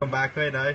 Come back eh, here now.